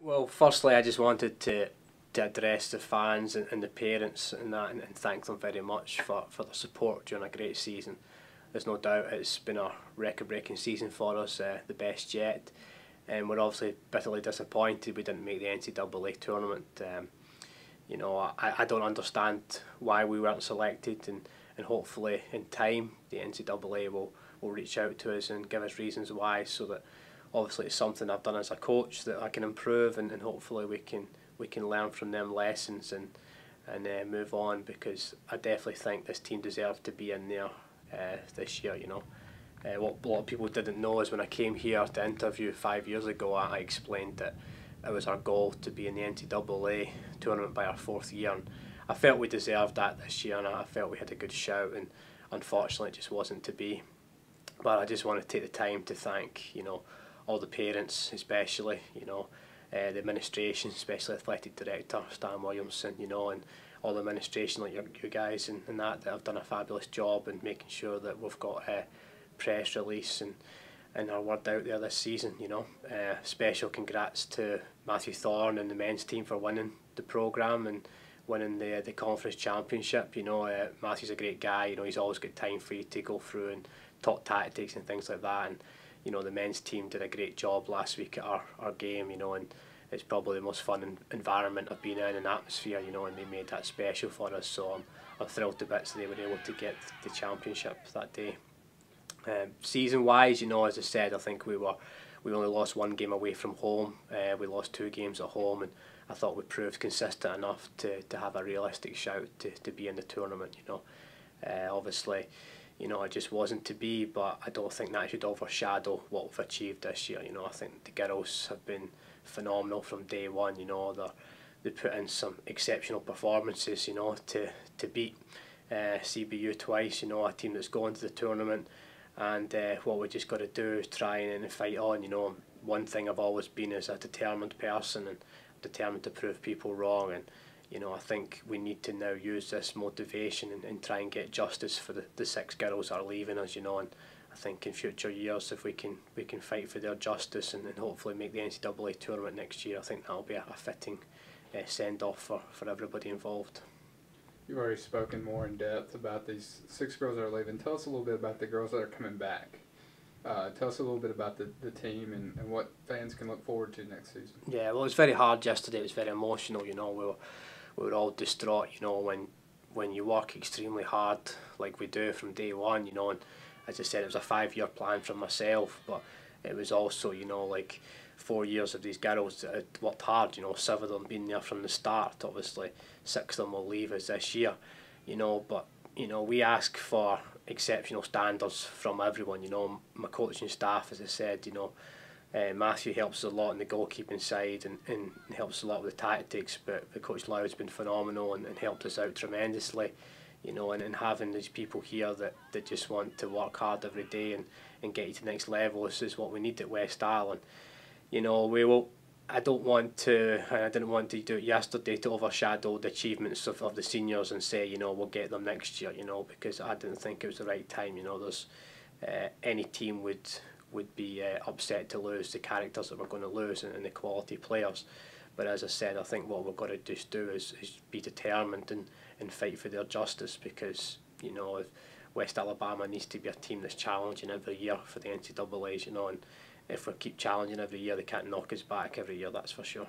Well, firstly, I just wanted to to address the fans and, and the parents and that, and, and thank them very much for for their support during a great season. There's no doubt it's been a record-breaking season for us, uh, the best yet, and we're obviously bitterly disappointed we didn't make the NCAA tournament. Um, you know, I, I don't understand why we weren't selected, and, and hopefully in time the NCAA will will reach out to us and give us reasons why, so that obviously it's something I've done as a coach that I can improve, and, and hopefully we can we can learn from them lessons and and uh, move on because I definitely think this team deserved to be in there uh, this year. You know, uh, what a lot of people didn't know is when I came here to interview five years ago, I, I explained that it was our goal to be in the NCAA tournament by our fourth year. And I felt we deserved that this year, and I felt we had a good shout. And unfortunately, it just wasn't to be. But I just want to take the time to thank you know all the parents, especially you know uh, the administration, especially athletic director Stan Williamson, you know, and all the administration like your, you guys and, and that that have done a fabulous job in making sure that we've got a press release and and our word out there this season. You know, uh, special congrats to Matthew Thorne and the men's team for winning the program and winning the the conference championship. You know, uh, Matthew's a great guy. You know, he's always got time for you to go through and talk tactics and things like that. And you know the men's team did a great job last week at our, our game, you know, and it's probably the most fun environment I've been in and atmosphere, you know, and they made that special for us. So I'm, I'm thrilled to bits they were able to get the championship that day. Um, season wise, you know, as I said, I think we were we only lost one game away from home. Uh, we lost two games at home, and I thought we proved consistent enough to, to have a realistic shout to, to be in the tournament. You know, uh, obviously you know, it just wasn't to be, but I don't think that should overshadow what we've achieved this year. You know, I think the girls have been phenomenal from day one. You know, they they put in some exceptional performances. You know, to to beat uh, CBU twice. You know, a team that's going to the tournament, and uh, what we just got to do is try and fight on. You know, one thing I've always been is a determined person and determined to prove people wrong and you know, I think we need to now use this motivation and, and try and get justice for the, the six girls that are leaving us, you know, and I think in future years if we can we can fight for their justice and, and hopefully make the NCAA tournament next year, I think that'll be a, a fitting uh, send off for, for everybody involved. You've already spoken more in depth about these six girls that are leaving. Tell us a little bit about the girls that are coming back. Uh, tell us a little bit about the, the team and, and what fans can look forward to next season. Yeah, well, it was very hard yesterday. It was very emotional, you know. We were, we were all distraught, you know, when when you work extremely hard like we do from day one, you know, and as I said, it was a five year plan for myself, but it was also, you know, like four years of these girls that had worked hard, you know, seven of them being there from the start, obviously, six of them will leave us this year, you know, but, you know, we ask for exceptional standards from everyone, you know, my coaching staff, as I said, you know, uh, Matthew helps a lot in the goalkeeping side and, and helps a lot with the tactics, but, but Coach Lau has been phenomenal and, and helped us out tremendously. You know, and, and having these people here that, that just want to work hard every day and, and get you to the next level, this is what we need at West Island. You know, we will. I don't want to, I didn't want to do it yesterday to overshadow the achievements of, of the seniors and say, you know, we'll get them next year, you know, because I didn't think it was the right time. You know, there's uh, any team would would be uh, upset to lose the characters that we're going to lose and, and the quality players. But as I said, I think what we've got to just do is, is be determined and, and fight for their justice because, you know, West Alabama needs to be a team that's challenging every year for the NCAAs, you know, and if we keep challenging every year, they can't knock us back every year, that's for sure.